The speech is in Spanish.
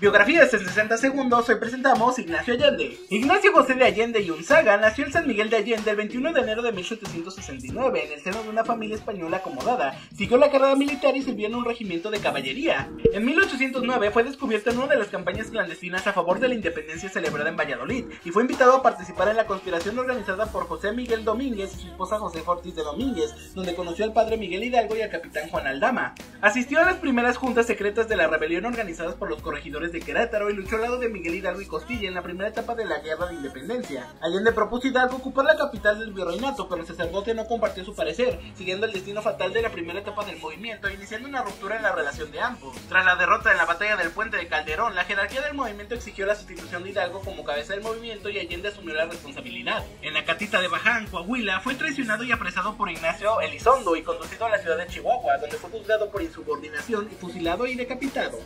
Biografías en 60 segundos, hoy presentamos Ignacio Allende. Ignacio José de Allende y Unzaga nació en San Miguel de Allende el 21 de enero de 1769 en el seno de una familia española acomodada. Siguió la carrera militar y sirvió en un regimiento de caballería. En 1809 fue descubierto en una de las campañas clandestinas a favor de la independencia celebrada en Valladolid y fue invitado a participar en la conspiración organizada por José Miguel Domínguez y su esposa José Ortiz de Domínguez, donde conoció al padre Miguel Hidalgo y al capitán Juan Aldama. Asistió a las primeras juntas secretas de la rebelión organizadas por los corregidores de Querétaro y luchó al lado de Miguel Hidalgo y Costilla en la primera etapa de la Guerra de Independencia. Allende propuso Hidalgo ocupar la capital del virreinato, pero el sacerdote no compartió su parecer, siguiendo el destino fatal de la primera etapa del movimiento, iniciando una ruptura en la relación de ambos. Tras la derrota en la batalla del puente de Calderón, la jerarquía del movimiento exigió la sustitución de Hidalgo como cabeza del movimiento y Allende asumió la responsabilidad. En la catita de Baján, Coahuila, fue traicionado y apresado por Ignacio Elizondo y conducido a la ciudad de Chihuahua, donde fue juzgado por insubordinación y fusilado y decapitado.